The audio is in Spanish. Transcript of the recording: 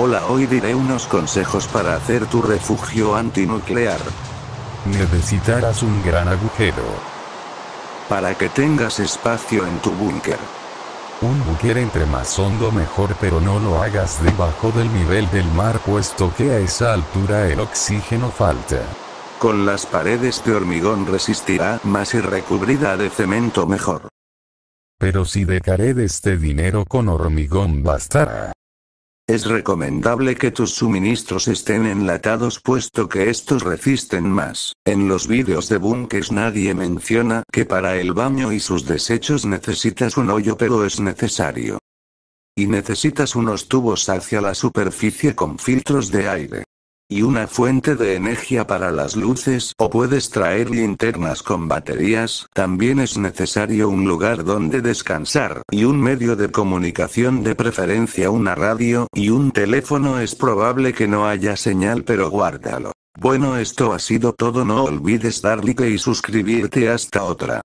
Hola, hoy diré unos consejos para hacer tu refugio antinuclear. Necesitarás un gran agujero. Para que tengas espacio en tu búnker. Un búnker entre más hondo mejor pero no lo hagas debajo del nivel del mar puesto que a esa altura el oxígeno falta. Con las paredes de hormigón resistirá más y recubrida de cemento mejor. Pero si de este dinero con hormigón bastará. Es recomendable que tus suministros estén enlatados puesto que estos resisten más. En los vídeos de Bunkers nadie menciona que para el baño y sus desechos necesitas un hoyo pero es necesario. Y necesitas unos tubos hacia la superficie con filtros de aire y una fuente de energía para las luces o puedes traer linternas con baterías, también es necesario un lugar donde descansar y un medio de comunicación de preferencia una radio y un teléfono es probable que no haya señal pero guárdalo. Bueno esto ha sido todo no olvides dar like y suscribirte hasta otra.